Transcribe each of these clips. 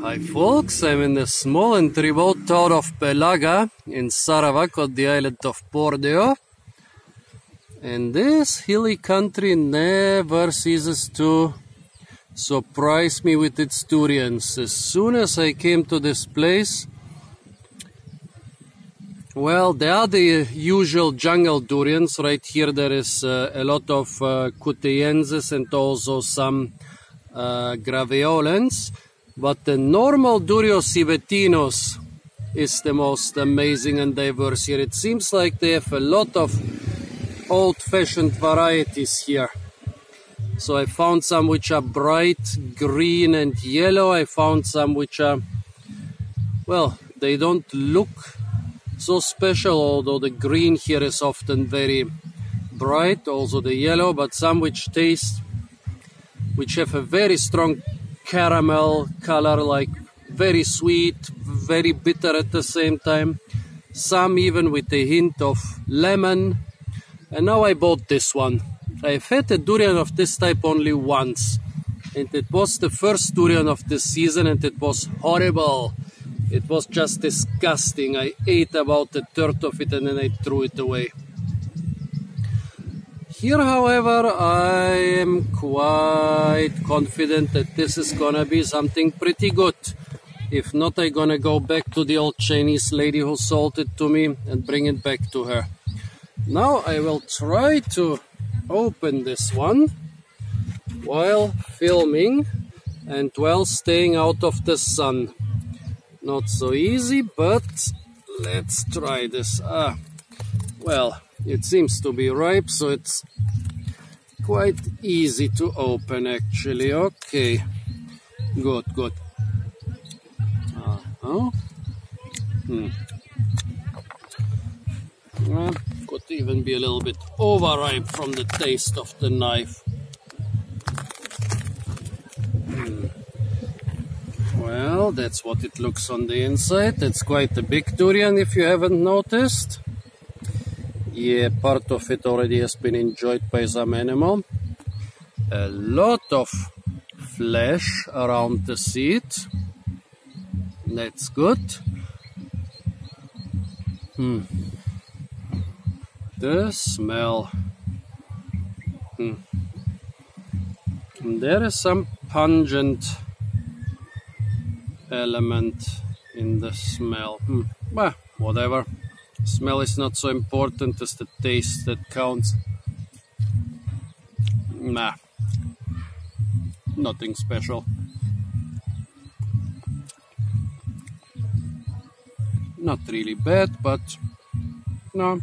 Hi folks, I'm in the small and remote town of Belaga in Sarawak on the island of Borneo. And this hilly country never ceases to surprise me with its durians. As soon as I came to this place, well, there are the usual jungle durians. Right here, there is uh, a lot of uh, and also some uh, Graveolens. But the normal Durio zibethinus is the most amazing and diverse here. It seems like they have a lot of old-fashioned varieties here. So I found some which are bright green and yellow. I found some which are, well, they don't look so special, although the green here is often very bright, also the yellow, but some which taste, which have a very strong caramel color, like very sweet, very bitter at the same time. Some even with a hint of lemon. And now I bought this one. I've had a durian of this type only once. And it was the first durian of the season and it was horrible. It was just disgusting. I ate about a third of it and then I threw it away. Here, however, I am quite confident that this is gonna be something pretty good. If not, I'm gonna go back to the old Chinese lady who sold it to me and bring it back to her. Now I will try to open this one while filming and while staying out of the sun. Not so easy, but let's try this. Ah, well, it seems to be ripe, so it's quite easy to open actually. Okay, good, good. Uh -huh. hmm. Could even be a little bit overripe from the taste of the knife. Hmm. Well, that's what it looks on the inside. It's quite a big durian if you haven't noticed. Yeah, part of it already has been enjoyed by some animal. A lot of flesh around the seed. That's good. Hmm. The smell. Hmm. There is some pungent element in the smell. Hmm. Well, whatever. Smell is not so important as the taste that counts. Nah, nothing special. Not really bad, but no.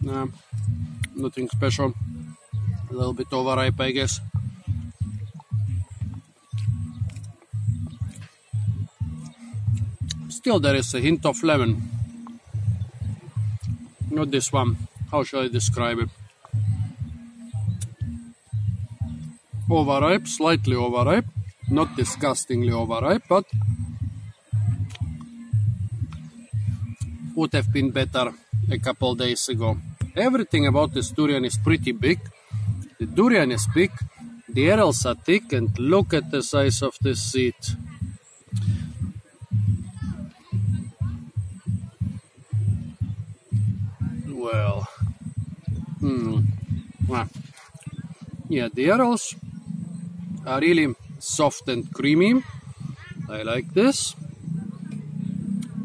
No, nothing special. A little bit overripe, I guess. Still, there is a hint of lemon. Not this one. How shall I describe it? Overripe, slightly overripe. Not disgustingly overripe, but would have been better a couple days ago. Everything about this durian is pretty big. The durian is big, the arils are thick, and look at the size of this seed. Well. Well, yeah, the arils are really soft and creamy. I like this.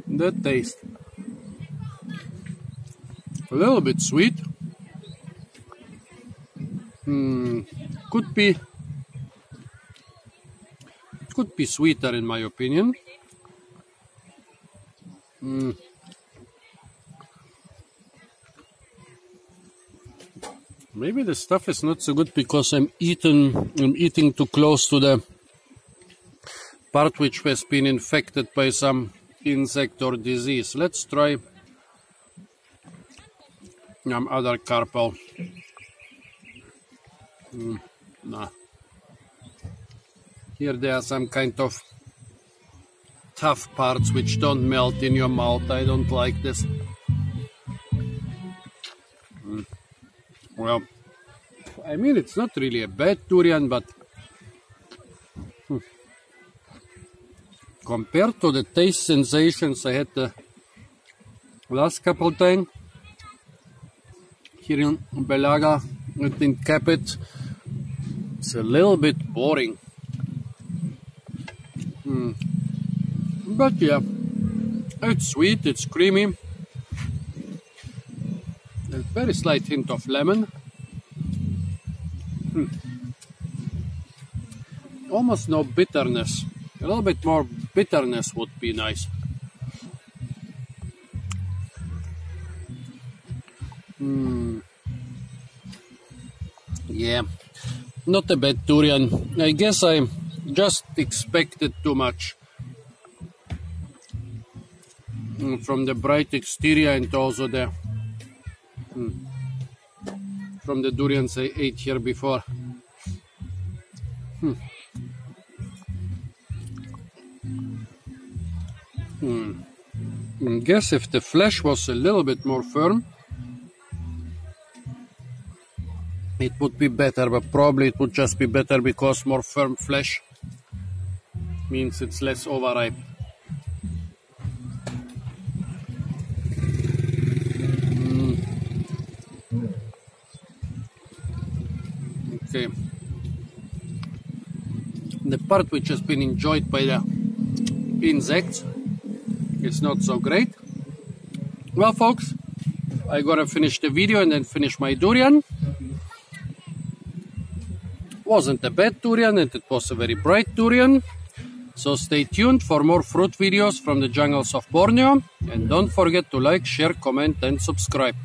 The taste. A little bit sweet. Hmm, could be could be sweeter in my opinion. Hmm. Maybe the stuff is not so good because I'm eating I'm eating too close to the part which has been infected by some insect or disease. Let's try some other carpel. Mm, nah. Here there are some kind of tough parts which don't melt in your mouth. I don't like this. Well, I mean, it's not really a bad durian, but hmm. compared to the taste sensations I had the last couple times here in Belaga, in Kapit, it's a little bit boring. Hmm. But yeah, it's sweet, it's creamy. A very slight hint of lemon. Hmm. Almost no bitterness. A little bit more bitterness would be nice. Hmm. Yeah, not a bad durian. I guess I just expected too much mm, from the bright exterior and also the from the durians I ate here before. Hmm. Hmm. I guess if the flesh was a little bit more firm, it would be better, but probably it would just be better because more firm flesh means it's less overripe. Mm. Okay. The part which has been enjoyed by the insects is not so great. Well, folks, I gotta finish the video and then finish my durian. Wasn't a bad durian and it was a very bright durian. So stay tuned for more fruit videos from the jungles of Borneo and don't forget to like, share, comment and subscribe.